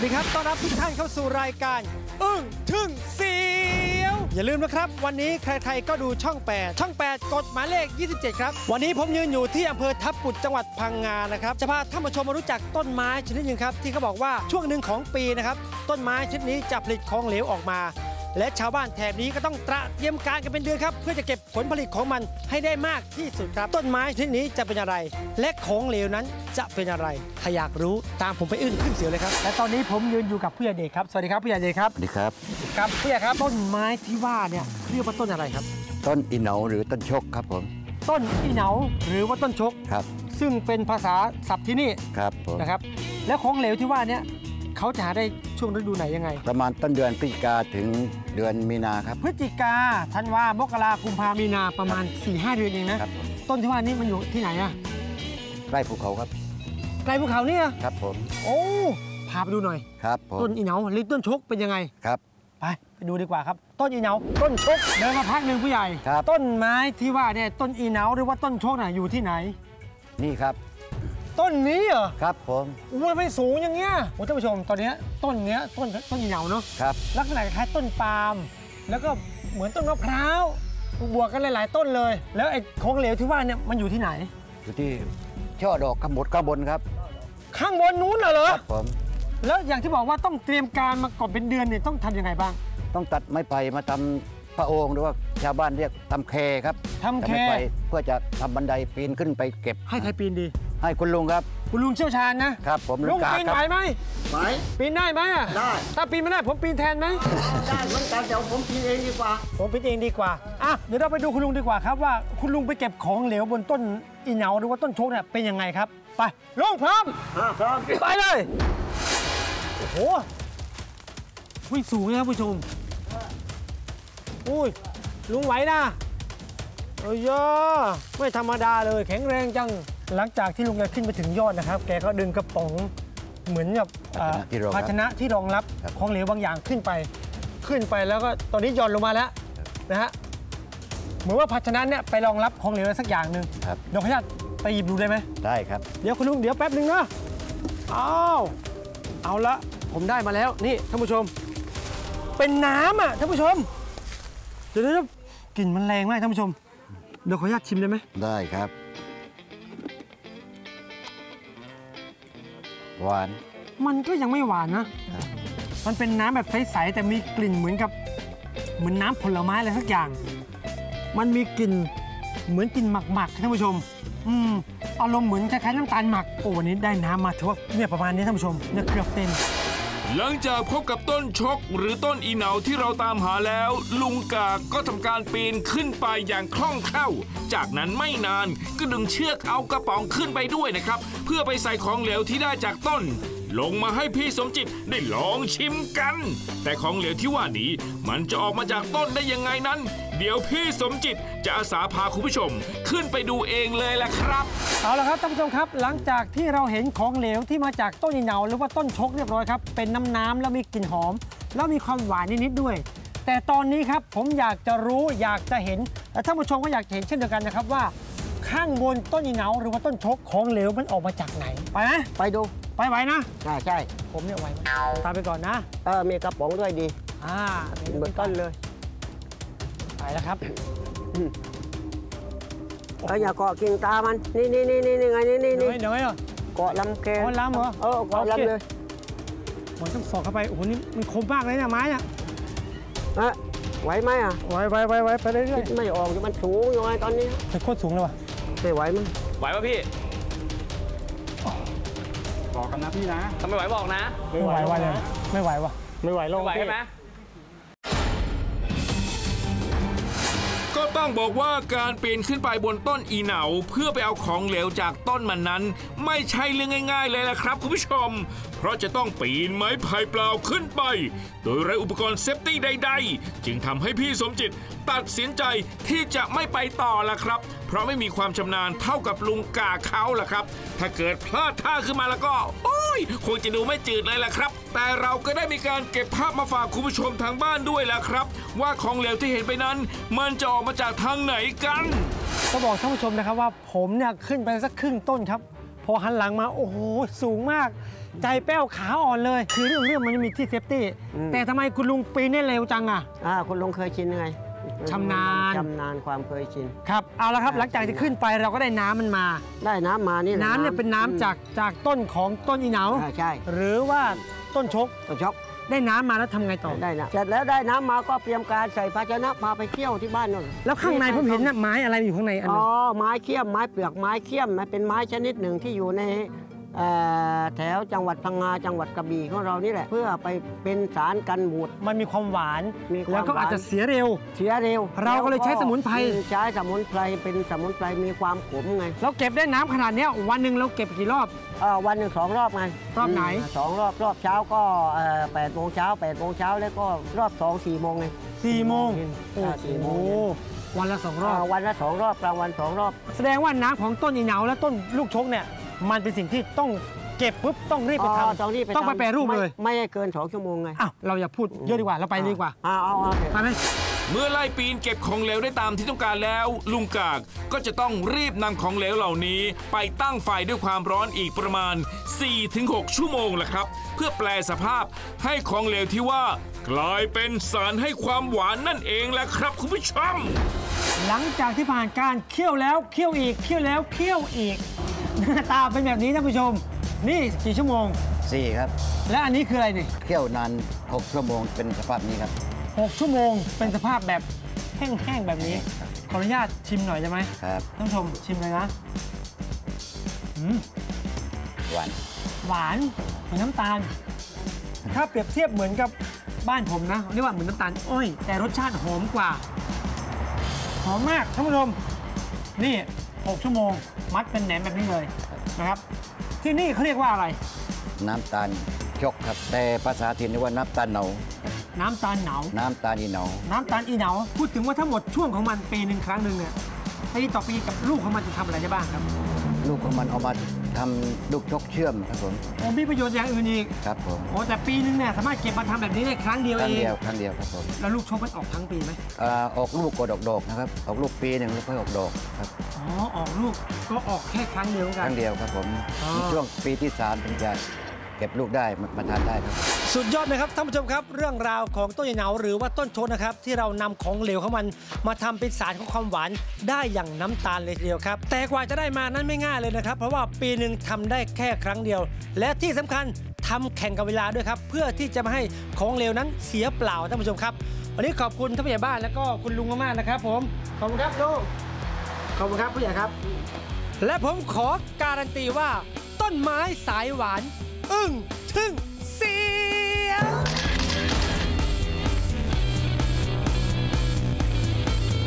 วัสดีครับ ต้อนรับทุกท่านเข้าสู่รายการ อึ้งทึ่งเสียว อย่าลืมนะครับ วันนี้ใครๆก็ดูช่อง 8 ช่อง 8 กดหมายเลข 27 ครับ วันนี้ผมยืนอยู่ที่อำเภอทับปุดจังหวัดพังงานะครับ จะพาท่านผู้ชมมารู้จักต้นไม้ชนิดหนึ่งครับ ที่เขาบอกว่าช่วงหนึ่งของปีนะครับ ต้นไม้ชนิดนี้จะผลิตของเหลวออกมา และชาวบ้านแถบนี้ก็ต้องตระเตรียมการกันเป็นเดือนครับ เพื่อจะเก็บผลผลิตของมันให้ได้มากที่สุดครับ ต้นไม้ชนิดนี้จะเป็นอะไร และของเหลวนั้นจะเป็นอะไรถ้าอยากรู้ตามผมไปอึ้งขึ้นเสียวเลยครับ และตอนนี้ผมยืนอยู่กับผู้ใหญ่เด็กครับสวัสดีครับผู้ใหญ่เด็กครับสวัสดีครับครับผู้ใหญ่ครับต้นไม้ที่ว่าเนี่ยเรียกว่าต้นอะไรครับ ต้นอีเหนาหรือต้นชกครับผม ต้นอีเหนาหรือว่าต้นชกครับ ซึ่งเป็นภาษาศัพท์ที่นี่ครับผมนะครับ และของเหลวที่ว่าเนี่ย เขาจะหาได้ช่วงฤดูไหนยังไง ประมาณต้นเดือนพฤศจิกาถึงเดือนมีนาครับ พฤศจิกาธันวามกรากุมภามีนาประมาณ4-5เดือนเองนะครับผมต้นที่ว่านี่มันอยู่ที่ไหนอะใกล้ภูเขาครับไกลภูเขาเนี่ยครับผมโอ้พาไปดูหน่อย ครับผมต้นอีเหนาหรือต้นชกเป็นยังไง ครับ ไปไปดูดีกว่าครับ ต้นอีเหนาต้นชกเดินมาพักหนึ่งผู้ใหญ่ ครับ ต้นไม้ที่ว่าเนี่ยต้นอีเหนาหรือว่าต้นชกน่ะอยู่ที่ไหน นี่ครับ ต้นนี้เหรอครับผมมันไม่สูงอย่างเงี้ยโอ้ท่านผู้ชมตอนเนี้ยต้นเนี้ยต้นต้นอีเหนาเนาะครับลักษณะคล้ายๆต้นปาล์มแล้วก็เหมือนต้นมะพร้าวบวกกันหลาย ๆ ต้นเลย แล้วไอ้ของเหลวที่ว่าเนี่ยมันอยู่ที่ไหน อยู่ที่ช่อดอกขมดข้างบนครับ ข้างบนนู้นน่ะเหรอครับผมแล้วอย่างที่บอกว่าต้องเตรียมการมาก่อนเป็นเดือนเนี่ยต้องทำยังไงบ้าง ต้องตัดไม้ไผ่มาทำพระโองค์หรือว่าชาวบ้านเรียกทำแคครับทำแคไม้ไผ่เพื่อจะทำบันไดปีนขึ้นไปเก็บ ให้ใครปีนดี ให้คุณลุงครับ คุณลุงเชี่ยวชาญนะครับผมลุงกาปีนครัไหวบไหมไหว ปีนได้ไหมอะได้ ถ้าปีนไม่ได้ผมปีนแทนไหมได้เหมือนกันเดี๋ยวผมกินเองดีกว่า ผมปีนเองดีกว่าอะเดี๋ยวเราไปดูคุณลุงดีกว่าครับว่าคุณลุงไปเก็บของเหลวบนต้นอีเหนาหรือว่าต้นโชกเนี่ยเป็นยังไงครับ ไปลุงพร้อมพร้อมไปเลย โอ้โหวิ่งสูงเลยครับผู้ชม อุ้ย ลุงไหวนะเอ้ยยไม่ธรรมดาเลย แข็งแรงจัง หลังจากที่ลุงแกขึ้นไปถึงยอดนะครับ แกก็ดึงกระป๋องเหมือนกับอ่าที่รองรับภาชนะที่รองรับครับ ของเหลวบางอย่างขึ้นไป ขึ้นไปแล้วก็ตอนนี้หย่อนลงมาแล้วนะฮะเหมือนว่าภาชนะเนี่ยไปรองรับของเหลวอะไรสักอย่างหนึ่งครับเดี๋ยวขออนุญาตไปหยิบดูได้ไหม ได้ครับ เดี๋ยวคุณลุงเดี๋ยวแป๊บหนึ่งนะ อ้าว เอาละผมได้มาแล้วนี่ท่านผู้ชม เป็นน้ำอะท่านผู้ชม เดี๋ยวเดี๋ยวกลิ่นมันแรงมากท่านผู้ชม เดี๋ยวขออนุญาตชิมได้ไหมได้ครับ หวาน มันก็ยังไม่หวานนะ มันเป็นน้ำแบบใสๆแต่มีกลิ่นเหมือนกับเหมือนน้ำผลไม้อะไรสักอย่าง มันมีกลิ่นเหมือนกลิ่นหมักๆท่านผู้ชม อืมอารมณ์เหมือนคล้ายๆน้ำตาลหมักโอ้วันนี้ได้น้ำมาถือว่าเนี่ยประมาณนี้ท่านผู้ชมเนี่ยเกือบเต็ม หลังจากพบกับต้นชกหรือต้นอีเหนาที่เราตามหาแล้ว ลุงกาก็ทำการปีนขึ้นไปอย่างคล่องแคล่ว จากนั้นไม่นานก็ดึงเชือกเอากระป๋องขึ้นไปด้วยนะครับ เพื่อไปใส่ของเหลวที่ได้จากต้น ลงมาให้พี่สมจิตได้ลองชิมกัน แต่ของเหลวที่ว่านี้มันจะออกมาจากต้นได้ยังไงนั้น เดี๋ยวพี่สมจิตจะอาสาพาคุณผู้ชมขึ้นไปดูเองเลยแหละครับ เอาละครับท่านผู้ชมครับ หลังจากที่เราเห็นของเหลวที่มาจากต้นอีเหนาหรือว่าต้นชกเรียบร้อยครับเป็นน้ำน้ำแล้วมีกลิ่นหอม แล้วมีความหวานนิดๆด้วย แต่ตอนนี้ครับผมอยากจะรู้อยากจะเห็นและท่านผู้ชมก็อยากจะเห็นเช่นเดียวกันนะครับว่าข้างบนต้นอีเหนาหรือว่าต้นชกของเหลวมันออกมาจากไหนไปไหมไปดู ไปไหวนะ ใช่ใช่ผมเนี่ยไหวไหมตามไปก่อนนะ เออมีกระป๋องด้วยดีอ่าเหมือนต้นเลยไปแล้วครับเอออย่าเกาะกิ่งตามัน นี่นี่นี่นี่นี่ไงนี่นี่เดี๋ยวนี่ให้เดี๋ยวให้เหรอเกาะลำแกเกาะลำเหรอเออเกาะโอเคลำเลยมันต้องสอกเข้าไปโอ้โหนี่มันคมมากเลยเนี่ยไม้เนี่ยเอะไหวไหมอะไหวไหวไหวไหวไปเรื่อยคิดไม่ออกอยู่มันสูงอยู่ไงตอนนี้ๆแต่โคตรสูงเลยว่ะไม่ไหวมั้งไหวป่ะพี่ บอกกันนะพี่นะ ถ้าไม่ไหวบอกนะ ไม่ไหวว่ะเลยไม่ไหวว่ะไม่ไหวลไม่งไหวใช่ไหม ก็ต้องบอกว่าการปีนขึ้นไปบนต้นอีเหนาเพื่อไปเอาของเหลวจากต้นมันนั้น ไม่ใช่เรื่องง่าย ๆ เลยละครับคุณผู้ชม เพราะจะต้องปีนไม้ไผ่เปล่าขึ้นไป โดยไร้อุปกรณ์เซฟตี้ใด ๆ จึงทำให้พี่สมจิตตัดสินใจที่จะไม่ไปต่อละครับ เพราะไม่มีความชำนาญเท่ากับลุงกาเขาล่ะครับ ถ้าเกิดพลาดท่าขึ้นมาแล้วก็ ยคงจะดูไม่จืดเลยล่ะครับ แต่เราก็ได้มีการเก็บภาพมาฝากคุณผู้ชมทางบ้านด้วยแล้วครับ ว่าของเหลวที่เห็นไปนั้น มันจะออกมาจากทางไหนกันก็บอกท่านผู้ชมนะครับว่าผมเนี่ยขึ้นไปสักครึ่งต้นครับผพอหันหลังมาโอ้โหสูงมาก ใจแป้วขาอ่อนเลย คือเรื่องเรื่องมันไม่มีที่เซฟตี้อืมแต่ทำไมคุณลุงปีนได้เร็วจังอะอ่าคุณลุงเคยชินไง ชำนาญ ชำนาญความเคยชิน ครับ เอาละครับ หลังจากที่ขึ้นไปเราก็ได้น้ำมันมา ได้น้ำมานี่แหละน้ำเนี่ยเป็นน้ำจากจากต้นของต้นอีเหนา อ่าใช่หรือว่าต้นชก ต้นช็อกได้น้ำมาแล้วทำไงต่อ ได้นะเสร็จแล้วได้น้ำมาก็เตรียมการใส่ภาชนะพาไปเคี่ยวที่บ้านนู่นแล้วข้างในผมเห็นน่ะไม้อะไรอยู่ข้างในอันอ๋นึองไม้เคี่ยมไม้เปลือกไม้เคี่ยมนะเป็นไม้ชนิดหนึ่งที่อยู่ในเอ่อ แถวจังหวัดพังงาจังหวัดกระบี่ของเรานี่แหละ เพื่อไปเป็นสารกันบูดมันมีความหวานมีความแล้วก็อาจจะเสียเร็ว เสียเร็ว เราก็เลยใช้สมุนไพรใช้สมุนไพรเป็นสมุนไพรมีความขมไงเราเก็บได้น้ำขนาดเนี้ยวันหนึ่งเราเก็บกี่รอบเอ่อวันหนึ่งสองรอบไงรอบไหนมสองรอบรอบเช้าก็แปดโมงเช้าแปดโมงเช้าแล้วก็รอบสองสี่โมงไงสี่โมงอ่าสี่โมงโอ้โหวันละสองรอบอ่าวันละสองรอบกลางวันสองรอบ แสดงว่าน้ำของต้นอีเหนาและต้นลูกชกเนี่ย มันเป็นสิ่งที่ต้องเก็บปุ๊บต้องรีบไปอ๋อทำต้องรีบไปต้องไปทำแปรรูปไม่เลย ไม่ให้เกินสองชั่วโมงไงอ้าวเราอย่าพูดเยอะดีกว่าเราไปเลยดีกว่าเอาเอาเอาเถอะไปไหมเมื่อไล่ปีนเก็บของเหลวได้ตามที่ต้องการแล้ว ลุงกากก็จะต้องรีบนำของเหลวเหล่านี้ ไปตั้งไฟด้วยความร้อนอีกประมาณ 4-6 ชั่วโมงแหละครับ เพื่อแปลสภาพให้ของเหลวที่ว่า กลายเป็นสารให้ความหวานนั่นเองแหละครับคุณผู้ชมหลังจากที่ผ่านการเคี่ยวแล้วเคี่ยวอีกเคี่ยวแล้วเคี่ยวอีก หน้าตาเป็นแบบนี้ท่านผู้ชม นี่กี่ชั่วโมงสี่ครับ และอันนี้คืออะไรนี่เคี่ยวนาน 6 ชั่วโมงเป็นสภาพนี้ครับหกชั่วโมงเป็นสภาพแบบแห้งๆแบบนี้ ขออนุญาตชิมหน่อยได้ไหมครับ ท่านผู้ชมชิมเลยนะอืมหวาน หวานเหมือนน้ำตาล ถ้าเปรียบเทียบเหมือนกับบ้านผมนะเรียกว่าเหมือนน้ำตาลอ้อย แต่รสชาติหอมกว่า หอมมากท่านผู้ชม นี่ 6 ชั่วโมง มัดเป็นแหนมแบบนี้เลยนะครับ ที่นี่เขาเรียกว่าอะไร น้ำตาลชกครับแต่ภาษาถิ่นเรียกว่าน้ำตาลเหนา น้ำตาลเหนา น้ำตาลอีเหนา น้ำตาลอีเหนาพูดถึงว่าทั้งหมดช่วงของมันปีหนึ่งครั้งหนึ่งเนี่ยปีต่อปีกับลูกของมันจะทำอะไรได้บ้างครับ ลูกของมันเอามาทำลูกชกเชื่อมครับผมโอ้มีประโยชน์อย่างอื่นอีกครับผมโอ้แต่ปีหนึงเนี่ยสามารถเก็บมาทำแบบนี้ได้ครั้งเดียวครั้งเองเดียวครั้งเดียวครับผมแล้วลูกชกมันออกทั้งปีไหมอ่าออกลูกก็ดอกดอกๆนะครับออกลูกปีหนึ่งแล้วค่อยออกดอกครับอ๋อออกลูกก็ออกแค่ครั้งเดียวเหมือนคกัน รั้งเดียวครับผมอ๋อ ช่วงปีที่สามถึงจะเก็บลูกได้มามาทานได้ครับ สุดยอดนะครับท่านผู้ชมครับ เรื่องราวของต้นยเหนาหรือว่าต้นชนนะครับ ที่เรานำของเหลวของมัน มาทำเป็นสารของความหวานได้อย่างน้ำตาลเลยทีเดียวครับ แต่กว่าจะได้มานั้นไม่ง่ายเลยนะครับ เพราะว่าปีหนึ่งทำได้แค่ครั้งเดียว และที่สำคัญทำแข่งกับเวลาด้วยครับ เพื่อที่จะไม่ให้ของเหลวนั้นเสียเปล่าท่านผู้ชมครับ วันนี้ขอบคุณท่านผู้ใหญ่บ้านแล้วก็คุณลุงมากๆนะครับผมขอบคุณครับลุงขอบคุณครับผู้ใหญ่ครับ และผมขอการันตีว่า ต้นไม้สายหวาน อึ้งทึ่ง